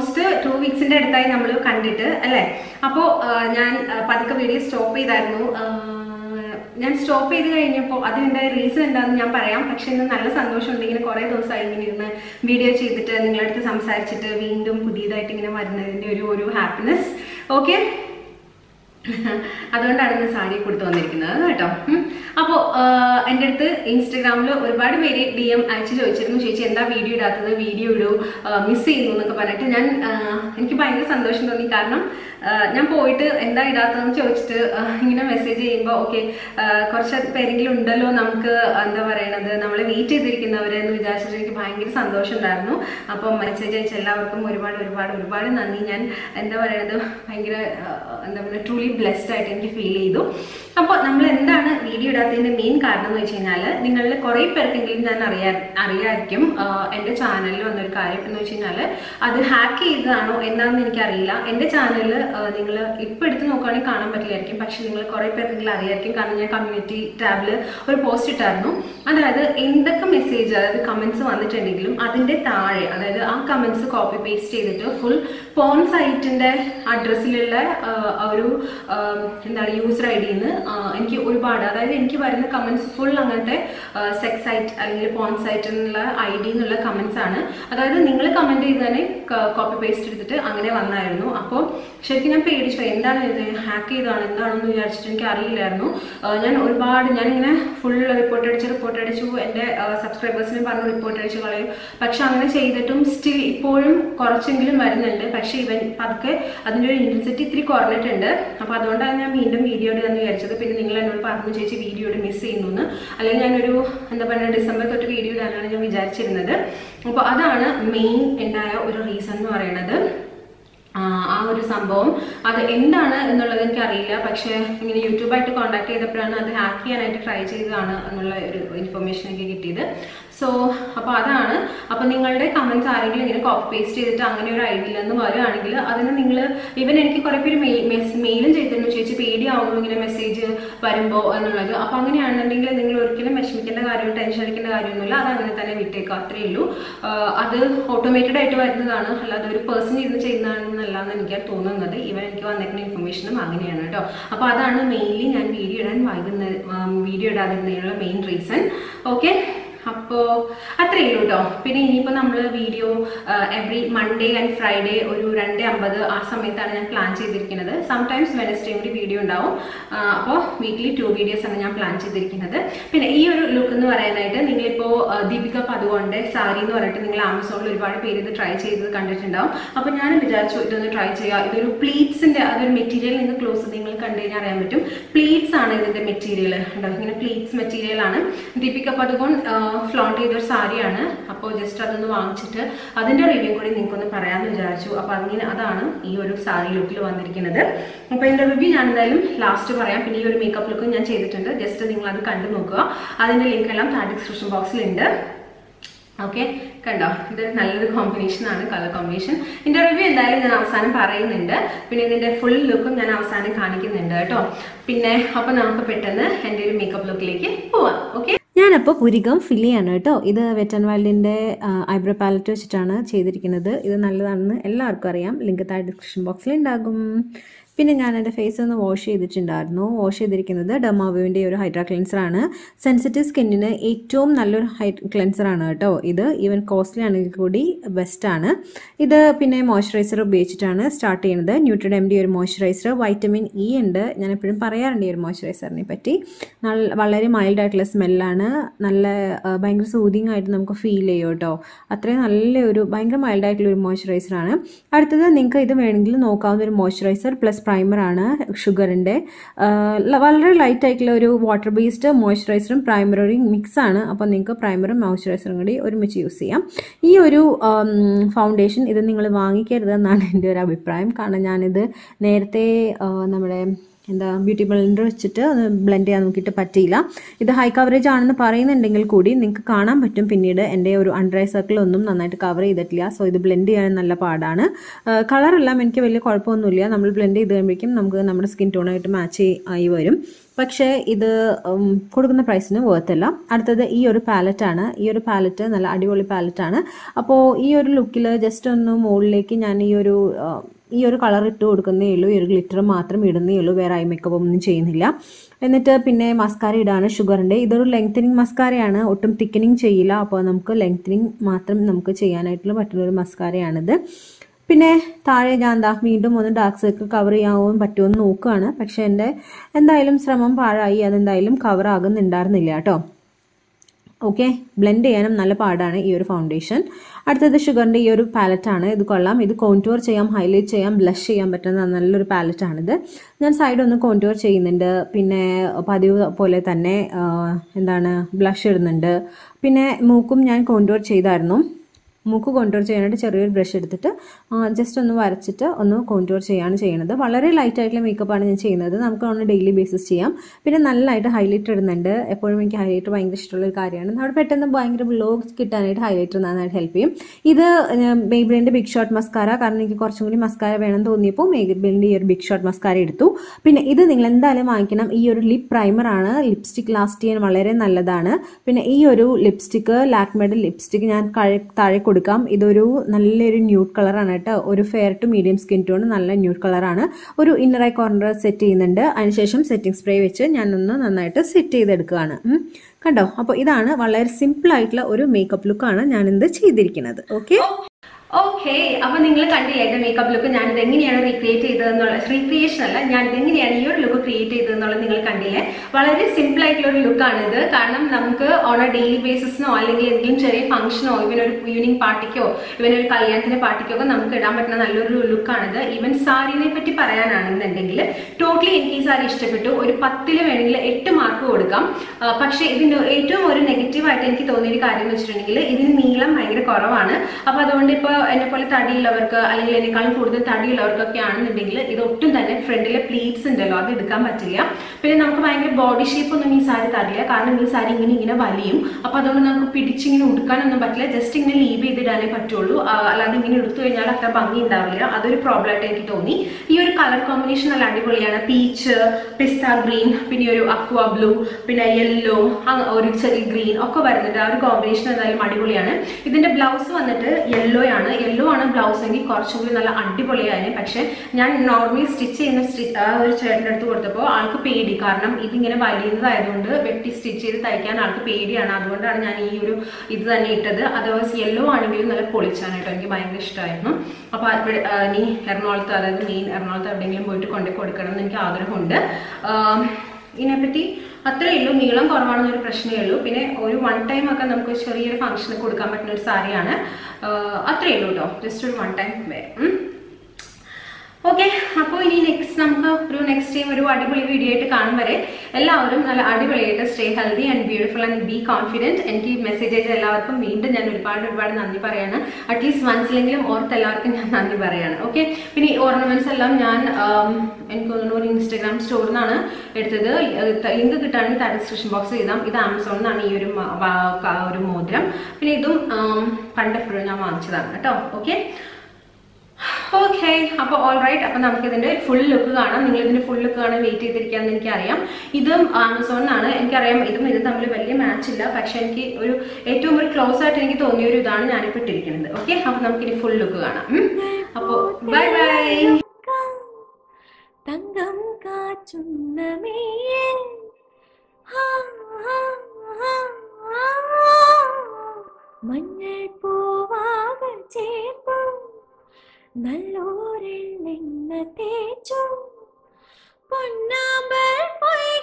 Almost two വീക്സിന്റെ അടുത്തായി നമ്മൾ കണ്ടിട്ട് അല്ലേ? അപ്പോ ഞാൻ പതുക്കെ വീഡിയോ സ്റ്റോപ്പ് ചെയ്തായിരുന്നു. ഞാൻ സ്റ്റോപ്പ് ചെയ്ത് കഴിഞ്ഞപ്പോൾ അതിന്റെ റീസൺ എന്താണെന്ന് ഞാൻ പറയാം. പക്ഷെ ഇന്ന് നല്ല സന്തോഷമുണ്ട്. ഇങ്ങനെ കുറേ ദിവസമായി ഇങ്ങനെ ഇരുന്ന് വീഡിയോ ചെയ്തിട്ട് നിങ്ങളടുത്ത് സംസാരിച്ചിട്ട് വീണ്ടും പുതിയതായിട്ട് ഇങ്ങനെ വരുന്നതിന്റെ ഒരു ഒരു ഹാപ്പിനെസ് ഓക്കെ അതുകൊണ്ടാണ് ഞാൻ സാരി കൊടുത്തു വന്നിരിക്കുന്നത് കേട്ടോ. അപ്പോൾ എന്റെ അടുത്ത് ഇൻസ്റ്റഗ്രാമിൽ ഒരുപാട് പേര് ഡി എം അയച്ചു ചോദിച്ചിരുന്നു ചേച്ചി എന്താ വീഡിയോ ഇടാത്തത്? വീഡിയോ ഇടൂ മിസ് ചെയ്യുന്നു എന്നൊക്കെ പറഞ്ഞിട്ട് ഞാൻ എനിക്ക് ഭയങ്കര സന്തോഷം തോന്നി. കാരണം ഞാൻ പോയിട്ട് എന്താ ഇടാത്തതെന്ന് ചോദിച്ചിട്ട് ഇങ്ങനെ മെസ്സേജ് ചെയ്യുമ്പോൾ ഓക്കെ കുറച്ച് പേരെങ്കിലും ഉണ്ടല്ലോ നമുക്ക് എന്താ പറയണത്? നമ്മളെ വെയിറ്റ് ചെയ്തിരിക്കുന്നവരെന്ന് വിചാരിച്ചിട്ട് എനിക്ക് ഭയങ്കര സന്തോഷം ഉണ്ടായിരുന്നു. അപ്പം മെസ്സേജ് അയച്ച എല്ലാവർക്കും ഒരുപാട് ഒരുപാട് ഒരുപാട് നന്ദി. ഞാൻ എന്താ പറയണത്? ഭയങ്കര എന്താ പറയുക ട്രൂലി ബ്ലെസ്ഡ് ആയിട്ട് എനിക്ക് ഫീൽ ചെയ്തു. അപ്പോൾ നമ്മൾ എന്താണ് വീഡിയോ ഇടാത്തതിന്റെ മെയിൻ കാരണം എന്ന് വെച്ച് കഴിഞ്ഞാൽ നിങ്ങളിൽ കുറേ പേർക്കെങ്കിലും ഞാൻ അറിയാ അറിയായിരിക്കും എന്റെ ചാനലിൽ വന്നൊരു കാര്യം എന്ന് വെച്ച് കഴിഞ്ഞാൽ അത് ഹാക്ക് ചെയ്തതാണോ എന്താണെന്ന് എനിക്കറിയില്ല. എന്റെ ചാനലിൽ നിങ്ങൾ ഇപ്പോൾ എടുത്ത് നോക്കുകയാണെങ്കിൽ കാണാൻ പറ്റില്ലായിരിക്കും. പക്ഷെ നിങ്ങൾ കുറേ പേർക്കെങ്കിലും അറിയായിരിക്കും. കാരണം ഞാൻ കമ്മ്യൂണിറ്റി ടാബിൽ ഒരു പോസ്റ്റ് ഇട്ടായിരുന്നു. അതായത് എന്തൊക്കെ മെസ്സേജ് അതായത് കമൻസ് വന്നിട്ടുണ്ടെങ്കിലും അതിന്റെ താഴെ അതായത് ആ കമൻസ് കോപ്പി പേസ്റ്റ് ചെയ്തിട്ട് ഫുൾ പോൺ സൈറ്റിന്റെ അഡ്രസ്സിലുള്ള ഒരു എന്താണ് യൂസർ ഐ ഡിന്ന് എനിക്ക് ഒരുപാട് അതായത് എനിക്ക് വരുന്ന കമൻസ് ഫുൾ അങ്ങനത്തെ സെക്സ് സൈറ്റ് അല്ലെങ്കിൽ പോൺ സൈറ്റ് എന്നുള്ള ഐ ഡി എന്നുള്ള കമൻസ് ആണ്. അതായത് നിങ്ങൾ കമന്റ് ചെയ്ത് തന്നെ കോപ്പി പേസ്റ്റ് എടുത്തിട്ട് അങ്ങനെ വന്നായിരുന്നു. അപ്പോൾ ശരിക്കും ഞാൻ പേടിച്ചു. എന്താണ് ഇത്? ഹാക്ക് ചെയ്തതാണ് എന്താണെന്ന് വിചാരിച്ചിട്ട് എനിക്ക് അറിയില്ലായിരുന്നു. ഞാൻ ഒരുപാട് ഞാനിങ്ങനെ ഫുൾ റിപ്പോർട്ട് അടിച്ച് റിപ്പോർട്ട് അടിച്ചു. എന്റെ സബ്സ്ക്രൈബേഴ്സിനെ പറഞ്ഞ് റിപ്പോർട്ട് അടിച്ച് കളയും. പക്ഷെ അങ്ങനെ ചെയ്തിട്ടും സ്റ്റിൽ ഇപ്പോഴും കുറച്ചെങ്കിലും വരുന്നുണ്ട്. പക്ഷേ ഇവൻ പതുക്കെ അതിന്റെ ഒരു ഇന്റൻസിറ്റി ഇത്തിരി കുറഞ്ഞിട്ടുണ്ട്. അപ്പോൾ അതുകൊണ്ടാണ് ഞാൻ വീണ്ടും വീഡിയോ ഇടാന്ന് വിചാരിച്ചത്. പിന്നെ നിങ്ങൾ എന്നോട് പറഞ്ഞു ചേച്ചി വീഡിയോ ഇട് മിസ് ചെയ്യുന്നു അല്ലെങ്കിൽ ഞാനൊരു എന്താ പറയുക ഡിസംബർ തൊട്ട് വീഡിയോ ഇടാനാണ് ഞാൻ വിചാരിച്ചിരുന്നത്. അപ്പോൾ അതാണ് മെയിൻ ഉണ്ടായ ഒരു റീസൺ എന്ന് പറയുന്നത്. ആ ഒരു സംഭവം. അത് എന്താണ് എന്നുള്ളത് എനിക്കറിയില്ല. പക്ഷേ ഇങ്ങനെ യൂട്യൂബായിട്ട് കോൺടാക്ട് ചെയ്തപ്പോഴാണ് അത് ഹാക്ക് ചെയ്യാനായിട്ട് ട്രൈ ചെയ്തതാണ് എന്നുള്ള ഒരു ഇൻഫർമേഷൻ എനിക്ക് കിട്ടിയത്. സോ അപ്പോൾ അതാണ്. അപ്പോൾ നിങ്ങളുടെ കമൻസ് ആരെങ്കിലും ഇങ്ങനെ കോപ്പി പേസ്റ്റ് ചെയ്തിട്ട് അങ്ങനെ ഒരു ഐഡിയ എന്ന് പറയുകയാണെങ്കിൽ അതിന് നിങ്ങൾ ഇവൻ എനിക്ക് കുറേ പേര് മെയിലും ചെയ്തിരുന്നു. ചേച്ചി പേടിയാവുന്നു ഇങ്ങനെ മെസ്സേജ് വരുമ്പോൾ എന്നുള്ളത്. അപ്പോൾ അങ്ങനെയാണെന്നുണ്ടെങ്കിൽ നിങ്ങൾ ഒരിക്കലും വിഷമിക്കേണ്ട കാര്യം ടെൻഷൻ അടിക്കേണ്ട കാര്യമൊന്നുമില്ല. അത് അങ്ങനെ തന്നെ വിട്ടേക്കുക അത്രയേ ഉള്ളൂ. അത് ഓട്ടോമേറ്റഡ് ആയിട്ട് വരുന്നതാണ്. അല്ലാതെ ഒരു പേഴ്സൺ ഇരുന്ന് ചെയ്യുന്നതാണെന്നല്ല എന്ന് എനിക്ക് തോന്നുന്നത്. ഇവൻ എനിക്ക് വന്നിരിക്കുന്ന ഇൻഫർമേഷനും അങ്ങനെയാണ് കേട്ടോ. അപ്പോൾ അതാണ് മെയിൻലി ഞാൻ വീഡിയോ ഇടാൻ വൈകുന്ന വീഡിയോ ഇടാതിരുന്നതിനുള്ള മെയിൻ റീസൺ ഓക്കെ അപ്പോൾ അത്രയേ ഉള്ളൂ കേട്ടോ പിന്നെ ഇനിയിപ്പോൾ നമ്മൾ video every Monday and Friday ഒരു രണ്ട് അമ്പത് ആ സമയത്താണ് ഞാൻ പ്ലാൻ ചെയ്തിരിക്കുന്നത്. സംടൈംസ് വെനസ്ഡേ കൂടി വീഡിയോ ഉണ്ടാവും. അപ്പോൾ വീക്കിലി ടു വീഡിയോസ് ആണ് ഞാൻ പ്ലാൻ ചെയ്തിരിക്കുന്നത്. പിന്നെ ഈ ഒരു ലുക്ക് എന്ന് പറയാനായിട്ട് നിങ്ങളിപ്പോൾ ദീപിക പതുകൊണ്ട് സാരി എന്ന് പറഞ്ഞിട്ട് നിങ്ങൾ ആമസോണിൽ ഒരുപാട് പേര് ഇത് ട്രൈ ചെയ്തത് കണ്ടിട്ടുണ്ടാവും. അപ്പോൾ ഞാൻ വിചാരിച്ചു ഇതൊന്ന് ട്രൈ ചെയ്യുക ഇതൊരു പ്ലീറ്റ്സിന്റെ അതൊരു മെറ്റീരിയൽ നിങ്ങൾ ക്ലോസ് നിങ്ങൾ കണ്ടു അറിയാൻ പറ്റും. പ്ലീറ്റ്സ് ആണ് ഇതിന്റെ മെറ്റീരിയൽ ഉണ്ടോ ഇങ്ങനെ പ്ലീറ്റ്സ് മെറ്റീരിയൽ ആണ്. ദീപിക പതുകോൺ ഫ്ലോണ്ട് ചെയ്തൊരു സാരിയാണ്. അപ്പോൾ ജസ്റ്റ് അതൊന്ന് വാങ്ങിച്ചിട്ട് അതിന്റെ റിവ്യൂ കൂടി നിങ്ങൾക്കൊന്ന് പറയാമെന്ന് വിചാരിച്ചു. അപ്പോൾ അങ്ങനെ അതാണ് ഈ ഒരു സാരി ലുക്കിൽ വന്നിരിക്കുന്നത്. അപ്പോൾ എന്റെ റിവ്യൂ ഞാൻ എന്തായാലും ലാസ്റ്റ് പറയാം. പിന്നെ ഈ ഒരു മേക്കപ്പ് ലുക്കും ഞാൻ ചെയ്തിട്ടുണ്ട്. ജസ്റ്റ് നിങ്ങൾ അത് കണ്ടു നോക്കുക. അതിന്റെ ലിങ്ക് എല്ലാം താഴെ ഡിസ്ക്രിപ്ഷൻ ബോക്സിലുണ്ട് ഓക്കെ കണ്ടോ? ഇത് നല്ലൊരു കോമ്പിനേഷൻ ആണ് കളർ കോമ്പിനേഷൻ ഇതിന്റെ റിവ്യൂ എന്തായാലും ഞാൻ അവസാനം പറയുന്നുണ്ട്. പിന്നെ ഇതിന്റെ ഫുൾ ലുക്കും ഞാൻ അവസാനം കാണിക്കുന്നുണ്ട് കേട്ടോ. പിന്നെ അപ്പൊ നമുക്ക് പെട്ടെന്ന് എന്റെ ഒരു മേക്കപ്പ് ലുക്കിലേക്ക് പോവാം. ഓക്കെ ഞാനപ്പോൾ പുരികം ഫില്ല് ചെയ്യാണ് കേട്ടോ. ഇത് വെറ്റൻ വൈൽഡിന്റെ ഐബ്രോ പാലറ്റ് വെച്ചിട്ടാണ് ചെയ്തിരിക്കുന്നത്. ഇത് നല്ലതാണെന്ന് എല്ലാവർക്കും അറിയാം. ലിങ്ക് താഴെ ഡിസ്ക്രിപ്ഷൻ ബോക്സിൽ ഉണ്ടാകും. പിന്നെ ഞാൻ എന്റെ ഫേസ് ഒന്ന് വാഷ് ചെയ്തിട്ടുണ്ടായിരുന്നു. വാഷ് ചെയ്തിരിക്കുന്നത് ഡെമാവിന്റെ ഒരു ഹൈഡ്രാ ക്ലെൻസറാണ് സെൻസിറ്റീവ് സ്കിന്നിന് ഏറ്റവും നല്ലൊരു ഹൈ ക്ലെൻസറാണ് കേട്ടോ ഇത്. ഈവൻ കോസ്റ്റ്ലി ആണെങ്കിൽ കൂടി ബെസ്റ്റാണ് ഇത് പിന്നെ മോയ്സ്ചറൈസർ ഉപയോഗിച്ചിട്ടാണ് സ്റ്റാർട്ട് ചെയ്യുന്നത്. ന്യൂട്രിഡ് എം ഡി ഒരു മോയ്സ്ചറൈസർ വൈറ്റമിൻ ഇ ഉണ്ട്. ഞാൻ എപ്പോഴും പറയാറുണ്ട് ഈ ഒരു മോയ്സ്ചറൈസറിനെ പറ്റി. നല്ല വളരെ മൈൽഡ് ആയിട്ടുള്ള സ്മെല്ലാണ് നല്ല ഭയങ്കര സൂതിങ് ആയിട്ട് നമുക്ക് ഫീൽ ചെയ്യും കേട്ടോ. അത്രയും നല്ലൊരു ഭയങ്കര മൈൽഡ് ആയിട്ടുള്ള ഒരു മോയ്സ്ചറൈസറാണ് അടുത്തത് നിങ്ങൾക്ക് ഇത് വേണമെങ്കിൽ നോക്കാവുന്ന ഒരു മോയ്സ്ചറൈസർ പ്ലസ് പ്രൈമറാണ് ഷുഗറിന്റെ വളരെ ലൈറ്റ് ആയിട്ടുള്ള ഒരു വാട്ടർ ബേസ്ഡ് മോയ്സ്ചറൈസറും പ്രൈമറും മിക്സ് ആണ്. അപ്പോൾ നിങ്ങൾക്ക് പ്രൈമറും മോയ്സ്ചറൈസറും കൂടി ഒരുമിച്ച് യൂസ് ചെയ്യാം. ഈ ഒരു ഫൗണ്ടേഷൻ ഇത് നിങ്ങൾ വാങ്ങിക്കരുത് എന്നാണ് എന്റെ ഒരു അഭിപ്രായം. കാരണം ഞാനിത് നേരത്തെ നമ്മുടെ എന്താ ബ്യൂട്ടി ബ്ലെൻഡർ വെച്ചിട്ട് അത് ബ്ലെൻഡ് ചെയ്യാൻ നോക്കിയിട്ട് പറ്റിയില്ല. ഇത് ഹൈ കവറേജ് ആണെന്ന് പറയുന്നുണ്ടെങ്കിൽ കൂടി നിങ്ങൾക്ക് കാണാൻ പറ്റും. പിന്നീട് എന്റെ ഒരു അണ്ടർ സർക്കിൾ ഒന്നും നന്നായിട്ട് കവർ ചെയ്തിട്ടില്ല. സോ ഇത് ബ്ലെൻഡ് ചെയ്യാൻ നല്ല പാടാണ്. കളറെല്ലാം എനിക്ക് വലിയ കുഴപ്പമൊന്നുമില്ല. നമ്മൾ ബ്ലെൻഡ് ചെയ്ത് കഴിയുമ്പോഴേക്കും നമുക്ക് നമ്മുടെ സ്കിൻ ടോണായിട്ട് മാച്ച് ആയി വരും. പക്ഷേ ഇത് കൊടുക്കുന്ന പ്രൈസിന് വേർത്തല്ല അടുത്തത് ഈ ഒരു പാലറ്റാണ് ഈ ഒരു പാലറ്റ് നല്ല അടിപൊളി പാലറ്റാണ് അപ്പോൾ ഈ ഒരു ലുക്കിൽ ജസ്റ്റ് ഒന്ന് മുകളിലേക്ക് ഞാൻ ഈ ഒരു ഈ ഒരു കളർ ഇട്ട് കൊടുക്കുന്നേ ഉള്ളൂ. ഈ ഒരു ഗ്ലിറ്റർ മാത്രം ഇടുന്നേ ഉള്ളൂ. വേറെ ഐ മേക്കപ്പ് ഒന്നും ചെയ്യുന്നില്ല. എന്നിട്ട് പിന്നെ മസ്കാര ഇടാണ് ഷുഗറിന്റെ ഇതൊരു ലെങ്തനിങ് മസ്കാരയാണ് ഒട്ടും തിക്കനിങ് ചെയ്യില്ല. അപ്പോൾ നമുക്ക് ലെങ്തനിങ് മാത്രം നമുക്ക് ചെയ്യാനായിട്ടുള്ള പറ്റുന്ന ഒരു മസ്കാരയാണിത് പിന്നെ താഴെ ഞാൻ എന്താ വീണ്ടും ഒന്ന് ഡാർക്ക് സർക്കിൾ കവർ ചെയ്യാവും പറ്റുമെന്ന് നോക്കുകയാണ്. പക്ഷെ എന്റെ എന്തായാലും ശ്രമം പാഴായി. അതെന്തായാലും കവർ ആകുന്നുണ്ടായിരുന്നില്ല കേട്ടോ. ഓക്കെ ബ്ലെൻഡ് ചെയ്യാനും നല്ല പാടാണ് ഈ ഒരു ഫൗണ്ടേഷൻ അടുത്തത് ഷുഗറിന്റെ ഈ ഒരു പാലറ്റാണ് ഇത് കൊള്ളാം. ഇത് കോൺടൂർ ചെയ്യാം ഹൈലൈറ്റ് ചെയ്യാം ബ്ലഷ് ചെയ്യാൻ പറ്റുന്ന നല്ലൊരു പാലറ്റാണിത് ഞാൻ സൈഡ് ഒന്ന് കോൺടൂർ ചെയ്യുന്നുണ്ട്. പിന്നെ പതിവ് പോലെ തന്നെ എന്താണ് ബ്ലഷ് ഇടുന്നുണ്ട്. പിന്നെ മൂക്കും ഞാൻ കോൺടൂർ ചെയ്തായിരുന്നു. മൂക്ക് കോൺടൂർ ചെയ്യാനായിട്ട് ചെറിയൊരു ബ്രഷ് എടുത്തിട്ട് ജസ്റ്റ് ഒന്ന് വരച്ചിട്ട് ഒന്ന് കോൺടൂർ ചെയ്യാണ് ചെയ്യുന്നത് വളരെ ലൈറ്റ് ആയിട്ടുള്ള മേക്കപ്പാണ് ഞാൻ ചെയ്യുന്നത്. നമുക്ക് ഒന്ന് ഡെയിലി ബേസിസ് ചെയ്യാം. പിന്നെ നല്ലതായിട്ട് ഹൈലൈറ്റ് ഇടുന്നുണ്ട്. എപ്പോഴും എനിക്ക് ഹൈലൈറ്റ് ഭയങ്കര ഇഷ്ടമുള്ള ഒരു കാര്യമാണ്. അവിടെ പെട്ടെന്ന് ഭയങ്കര ബ്ലോഗ് കിട്ടാനായിട്ട് ഹൈലൈറ്റ് നന്നായിട്ട് ഹെൽപ്പ് ചെയ്യും. ഇത് മേബിളിന്റെ ബിഗ് ഷോട്ട് മസ്കാര കാരണം എനിക്ക് കുറച്ചും കൂടി മസ്കാര വേണം തോന്നിയപ്പോൾ മേബിളിന്റെ ഈ ഒരു ബിഗ് ഷോട്ട് മസ്കാര എടുത്തു. പിന്നെ ഇത് നിങ്ങൾ എന്തായാലും വാങ്ങിക്കണം. ഈ ഒരു ലിപ് പ്രൈമറാണ് ലിപ്സ്റ്റിക് ലാസ്റ്റ് ചെയ്യാൻ വളരെ നല്ലതാണ്. പിന്നെ ഈ ഒരു ലിപ്സ്റ്റിക്ക് ലാക്മേഡ് ലിപ്സ്റ്റിക് ഞാൻ താഴെ കൊടുക്കാം. ഇതൊരു നല്ലൊരു ന്യൂഡ് കളറാണ് കേട്ടോ. ഒരു fair to medium skin tone നല്ല ന്യൂഡ് കളറാണ് ഒരു ഇന്നർ ഐ കോർണർ സെറ്റ് ചെയ്യുന്നുണ്ട്. അതിനുശേഷം സെറ്റിംഗ് സ്പ്രേ വെച്ച് ഞാനൊന്ന് നന്നായിട്ട് സെറ്റ് ചെയ്തെടുക്കുകയാണ്. കണ്ടോ? അപ്പോൾ ഇതാണ് വളരെ സിമ്പിൾ ആയിട്ടുള്ള ഒരു മേക്കപ്പ് ലുക്കാണ് ഞാനിത് ചെയ്തിരിക്കുന്നത്. ഓക്കെ ഓക്കെ അപ്പൊ നിങ്ങൾ കണ്ടില്ലേ എന്റെ മേക്കപ്പ് ലുക്ക് ഞാൻ ഇത് എങ്ങനെയാണ് റീക്രിയേറ്റ് ചെയ്തതെന്നുള്ള റീക്രിയേഷൻ അല്ല ഞാൻ ഇത് എങ്ങനെയാണ് ഈ ഒരു ലുക്ക് ക്രിയേറ്റ് ചെയ്തതെന്നുള്ളത് നിങ്ങൾ കണ്ടില്ലേ? വളരെ സിമ്പിൾ ആയിട്ടുള്ള ഒരു ലുക്കാണ് ഇത്. കാരണം നമുക്ക് ഓൺ എ ഡെയിലി ബേസിസിനോ അല്ലെങ്കിൽ എന്തെങ്കിലും ചെറിയ ഫംഗ്ഷനോ ഇവൻ ഒരു ഈവനിങ് പാർട്ടിക്കോ ഇവൻ ഒരു കല്യാണത്തിന്റെ പാർട്ടിക്കോ ഒക്കെ നമുക്ക് ഇടാൻ പറ്റുന്ന നല്ലൊരു ലുക്കാണിത് ഈവൻ സാരിനെ പറ്റി പറയാനാണെന്നുണ്ടെങ്കിൽ ടോട്ടലി എനിക്ക് ഈ സാരി ഇഷ്ടപ്പെട്ടു. ഒരു പത്തിൽ വേണമെങ്കിൽ എട്ട് മാർക്ക് കൊടുക്കാം. പക്ഷെ ഇതിന്റെ ഏറ്റവും ഒരു നെഗറ്റീവ് ആയിട്ട് എനിക്ക് തോന്നിയ ഒരു കാര്യം എന്ന് വെച്ചിട്ടുണ്ടെങ്കിൽ ഇതിന് നീളം ഭയങ്കര കുറവാണ്. അപ്പൊ അതുകൊണ്ട് ഇപ്പോൾ എന്നെ പോലെ തടിയുള്ളവർക്ക് അല്ലെങ്കിൽ എന്നെക്കാളും കൂടുതൽ തടിയുള്ളവർക്കൊക്കെ ആണെന്നുണ്ടെങ്കിൽ ഇത് ഒട്ടും തന്നെ ഫ്രണ്ടിലെ പ്ലീറ്റ്സ് ഉണ്ടല്ലോ അത് എടുക്കാൻ പറ്റില്ല. പിന്നെ നമുക്ക് ഭയങ്കര ബോഡി ഷേപ്പ് ഒന്നും ഈ സാരി തരില്ല. കാരണം ഈ സാരി ഇങ്ങനെ ഇങ്ങനെ വലിയും. അപ്പൊ അതുകൊണ്ട് നമുക്ക് പിടിച്ചിങ്ങനെ ഉടുക്കാനൊന്നും പറ്റില്ല. ജസ്റ്റ് ഇങ്ങനെ ലീവ് ചെയ്തിടാനേ പറ്റുള്ളൂ. അല്ലാതെ ഇങ്ങനെ എടുത്തു കഴിഞ്ഞാൽ അത്ര ഭംഗി ഉണ്ടാവില്ല. അതൊരു പ്രോബ്ലം ആയിട്ട് എനിക്ക് തോന്നി. ഈ ഒരു കളർ കോമ്പിനേഷൻ നല്ല അടിപൊളിയാണ്. പീച്ച് പിസ്ത ഗ്രീൻ പിന്നെ ഒരു അക്വ ബ്ലൂ പിന്നെ യെല്ലോ ഒരു ചെറിയ ഗ്രീൻ ഒക്കെ വരുന്നുണ്ട് ആ ഒരു കോമ്പിനേഷൻ എന്തായാലും അടിപൊളിയാണ്. ഇതിന്റെ ബ്ലൗസ് വന്നിട്ട് യെല്ലോ ആണ്. യെല്ലോ ആണ് ബ്ലൗസ് എങ്കിൽ കുറച്ചും കൂടി നല്ല അടിപൊളിയായിരുന്നു പക്ഷെ ഞാൻ നോർമലി സ്റ്റിച്ച് ചെയ്യുന്ന സ്റ്റിച്ച് ആ ഒരു ചേട്ടന്റെ അടുത്ത് കൊടുത്തപ്പോൾ ആൾക്ക് പേടി. കാരണം ഇതിങ്ങനെ വലിയതായതുകൊണ്ട് വെട്ടി സ്റ്റിച്ച് ചെയ്ത് തയ്ക്കാൻ ആൾക്ക് പേടിയാണ്. അതുകൊണ്ടാണ് ഞാൻ ഈ ഒരു ഇത് തന്നെ ഇട്ടത്. അതേപോലെ യെല്ലോ ആണെങ്കിലും നല്ല പൊളിച്ചാണ് കേട്ടോ. എനിക്ക് ഭയങ്കര ഇഷ്ടമായിരുന്നു. അപ്പോൾ അവിടെ നീ എറണാകുളത്ത് അതായത് മെയിൻ എറണാകുളത്ത് എവിടെയെങ്കിലും പോയിട്ട് കൊണ്ടു കൊടുക്കണം എന്ന് എനിക്ക് ആഗ്രഹമുണ്ട്. ഇതിനെപ്പറ്റി അത്രയേ ഉള്ളൂ. നീളം കുറവാണെന്നൊരു പ്രശ്നമേ ഉള്ളൂ. പിന്നെ ഒരു വൺ ടൈം ഒക്കെ നമുക്ക് ചെറിയൊരു ഫംഗ്ഷന് കൊടുക്കാൻ പറ്റുന്ന ഒരു സാരിയാണ്. അത്രയേ ഉള്ളൂ കേട്ടോ ജസ്റ്റ് ഒരു വൺ ടൈം വേ ഓക്കെ അപ്പോൾ ഇനി നെക്സ്റ്റ് നമുക്ക് ഒരു നെക്സ്റ്റ് ടൈം ഒരു അടിപൊളി വീഡിയോ ആയിട്ട് കാണും വരെ. എല്ലാവരും നല്ല അടിപൊളിയായിട്ട് stay healthy and beautiful and be confident എനിക്ക് മെസ്സേജ് അയച്ച എല്ലാവർക്കും വീണ്ടും ഞാൻ ഒരുപാട് ഒരുപാട് നന്ദി പറയാണ്. അറ്റ്ലീസ്റ്റ് മനസ്സിലെങ്കിലും ഓർത്ത് എല്ലാവർക്കും ഞാൻ നന്ദി പറയാണ്. ഓക്കെ പിന്നെ ഈ ഓർണമെന്റ്സ് എല്ലാം ഞാൻ എനിക്ക് തോന്നുന്നു ഒരു ഇൻസ്റ്റാഗ്രാം സ്റ്റോറിൽ നിന്നാണ് എടുത്തത്. ലിങ്ക് കിട്ടുകയാണെങ്കിൽ താഴെ ഡിസ്ക്രിപ്ഷൻ ബോക്സ് ചെയ്താം ഇത് ആമസോണിൽ നിന്നാണ് ഈ ഒരു ഒരു മോതിരം. പിന്നെ ഇതും പണ്ടെപ്പോഴും ഞാൻ വാങ്ങിച്ചതാണ്. കേട്ടോ? ഓക്കെ ഓക്കെ അപ്പോൾ ഓൾ റൈറ്റ് അപ്പോൾ നമുക്ക് ഇതിന്റെ ഫുൾ ലുക്ക് കാണാം. നിങ്ങൾ ഇതിന്റെ ഫുൾ ലുക്ക് കാണാൻ വെയിറ്റ് ചെയ്തിരിക്കാന്ന് എനിക്കറിയാം. ഇതും ആമസോണിനാണ് എനിക്കറിയാം ഇതും ഇതും തമ്മിൽ വലിയ മാച്ച് ഇല്ല. പക്ഷെ എനിക്ക് ഒരു ഏറ്റവും ഒരു ക്ലോസ് ആയിട്ട് എനിക്ക് തോന്നിയ ഒരു ഇതാണ് ഞാനിപ്പോൾ ഇട്ടിരിക്കുന്നത്. ഓക്കെ അപ്പോൾ നമുക്ക് ഇനി ഫുൾ ലുക്ക് കാണാം അപ്പോൾ ബൈ ബൈ തങ്കം ഹാ. മഞ്ഞൾ പൂവാക ചേർപ്പും നല്ലോരെണ്ണെണ്ണ തേച്ചും പൊന്നാമ്പൽ പൊയ്കൾ